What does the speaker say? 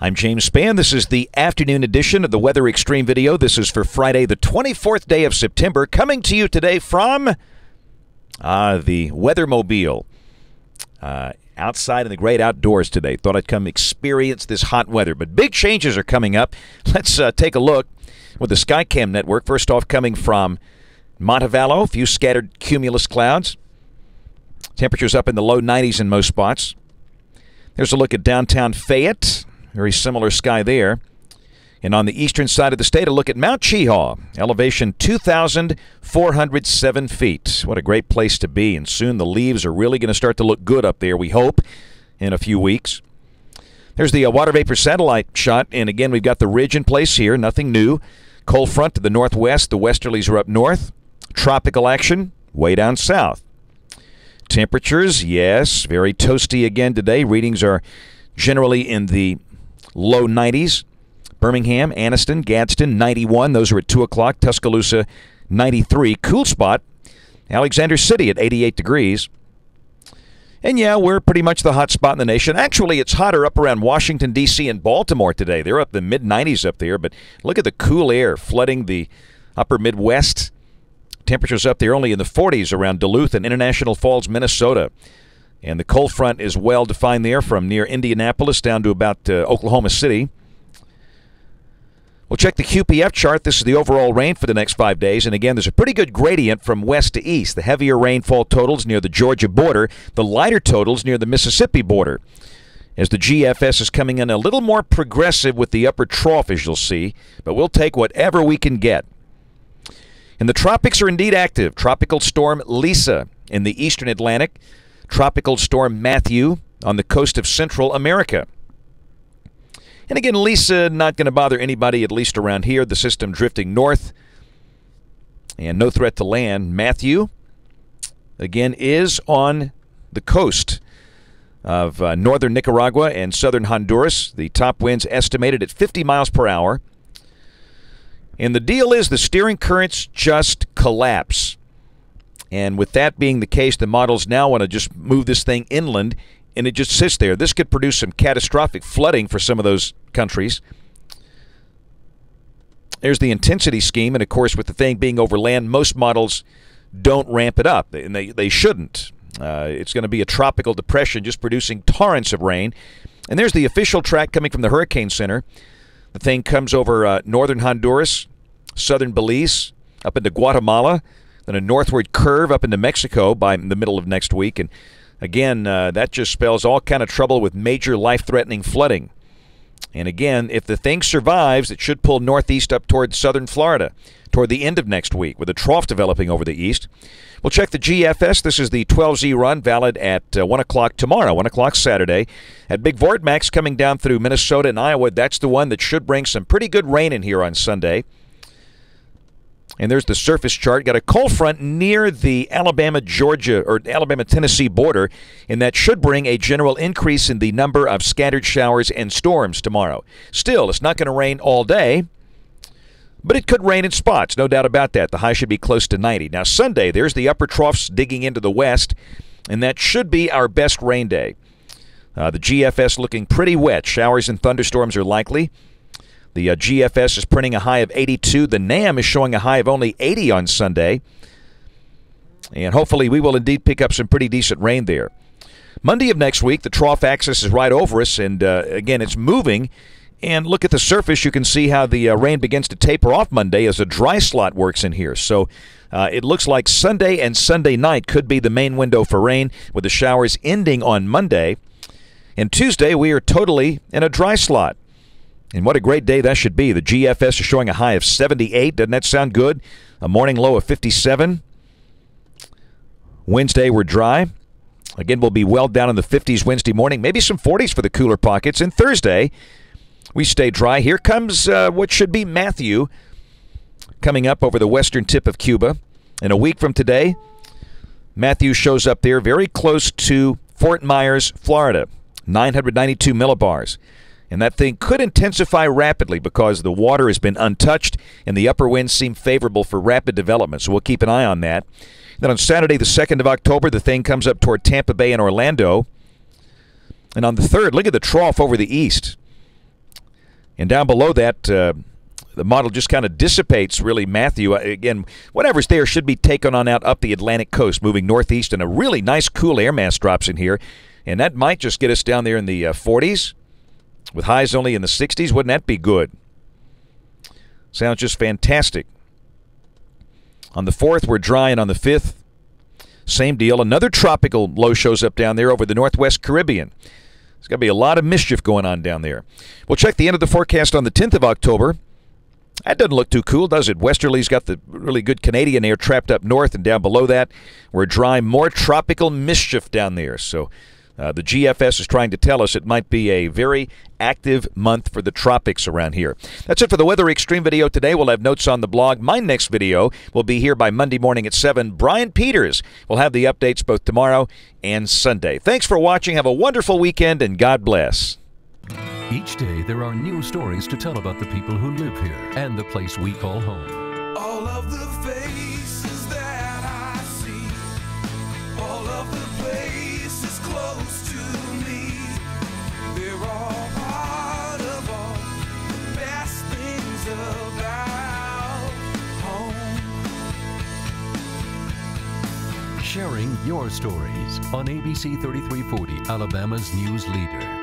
I'm James Spann. This is the afternoon edition of the Weather Xtreme video. This is for Friday, the 24th day of September, coming to you today from uh, the Weathermobile. Uh, outside in the great outdoors today. Thought I'd come experience this hot weather. But big changes are coming up. Let's uh, take a look with the Skycam network. First off, coming from Montevallo, a few scattered cumulus clouds. Temperatures up in the low 90s in most spots. There's a look at downtown Fayette. Very similar sky there. And on the eastern side of the state, a look at Mount Cheaha, elevation 2,407 feet. What a great place to be. And soon the leaves are really going to start to look good up there, we hope, in a few weeks. There's the uh, water vapor satellite shot. And again, we've got the ridge in place here. Nothing new. Cold front to the northwest. The westerlies are up north. Tropical action way down south. Temperatures, yes, very toasty again today. Readings are generally in the low 90s. Birmingham, Anniston, Gadsden, 91. Those are at 2 o'clock. Tuscaloosa, 93. Cool spot, Alexander City at 88 degrees. And yeah, we're pretty much the hot spot in the nation. Actually, it's hotter up around Washington, D.C. and Baltimore today. They're up the mid 90s up there, but look at the cool air flooding the upper Midwest. Temperatures up there only in the 40s around Duluth and International Falls, Minnesota. And the cold front is well defined there from near Indianapolis down to about uh, Oklahoma City. We'll check the QPF chart. This is the overall rain for the next five days. And again, there's a pretty good gradient from west to east. The heavier rainfall totals near the Georgia border, the lighter totals near the Mississippi border. As the GFS is coming in a little more progressive with the upper trough, as you'll see, but we'll take whatever we can get. And the tropics are indeed active. Tropical storm Lisa in the eastern Atlantic, tropical storm Matthew on the coast of Central America. And again, Lisa not going to bother anybody, at least around here. The system drifting north and no threat to land. Matthew, again, is on the coast of uh, northern Nicaragua and southern Honduras. The top winds estimated at 50 miles per hour. And the deal is the steering currents just collapse. And with that being the case, the models now want to just move this thing inland and it just sits there. This could produce some catastrophic flooding for some of those countries. There's the intensity scheme, and of course, with the thing being over land, most models don't ramp it up, and they, they shouldn't. Uh, it's going to be a tropical depression just producing torrents of rain. And there's the official track coming from the Hurricane Center. The thing comes over uh, northern Honduras, southern Belize, up into Guatemala, then a northward curve up into Mexico by the middle of next week. And Again, uh, that just spells all kind of trouble with major life-threatening flooding. And again, if the thing survives, it should pull northeast up toward southern Florida toward the end of next week with a trough developing over the east. We'll check the GFS. This is the 12Z run, valid at uh, 1 o'clock tomorrow, 1 o'clock Saturday. At Big Vortex coming down through Minnesota and Iowa, that's the one that should bring some pretty good rain in here on Sunday. And there's the surface chart. Got a cold front near the Alabama Georgia or Alabama Tennessee border, and that should bring a general increase in the number of scattered showers and storms tomorrow. Still, it's not going to rain all day, but it could rain in spots, no doubt about that. The high should be close to 90. Now, Sunday, there's the upper troughs digging into the west, and that should be our best rain day. Uh, the GFS looking pretty wet. Showers and thunderstorms are likely. The uh, GFS is printing a high of 82. The NAM is showing a high of only 80 on Sunday. And hopefully we will indeed pick up some pretty decent rain there. Monday of next week, the trough axis is right over us, and uh, again, it's moving. And look at the surface. You can see how the uh, rain begins to taper off Monday as a dry slot works in here. So uh, it looks like Sunday and Sunday night could be the main window for rain, with the showers ending on Monday. And Tuesday, we are totally in a dry slot. And what a great day that should be. The GFS is showing a high of 78. Doesn't that sound good? A morning low of 57. Wednesday, we're dry. Again, we'll be well down in the 50s Wednesday morning, maybe some 40s for the cooler pockets. And Thursday, we stay dry. Here comes uh, what should be Matthew coming up over the western tip of Cuba. In a week from today, Matthew shows up there very close to Fort Myers, Florida, 992 millibars. And that thing could intensify rapidly because the water has been untouched and the upper winds seem favorable for rapid development. So we'll keep an eye on that. Then on Saturday, the 2nd of October, the thing comes up toward Tampa Bay and Orlando. And on the 3rd, look at the trough over the east. And down below that, uh, the model just kind of dissipates, really, Matthew. Uh, again, whatever's there should be taken on out up the Atlantic coast, moving northeast, and a really nice cool air mass drops in here. And that might just get us down there in the uh, 40s with highs only in the 60s. Wouldn't that be good? Sounds just fantastic. On the 4th, we're dry, and on the 5th, same deal. Another tropical low shows up down there over the northwest Caribbean. There's going to be a lot of mischief going on down there. We'll check the end of the forecast on the 10th of October. That doesn't look too cool, does it? Westerly's got the really good Canadian air trapped up north, and down below that, we're dry, more tropical mischief down there. So uh, the GFS is trying to tell us it might be a very active month for the tropics around here. That's it for the Weather Xtreme video today. We'll have notes on the blog. My next video will be here by Monday morning at 7. Brian Peters will have the updates both tomorrow and Sunday. Thanks for watching. Have a wonderful weekend, and God bless. Each day, there are new stories to tell about the people who live here and the place we call home. All of the faces about home. Sharing your stories on ABC 3340, Alabama's news leader.